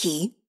key.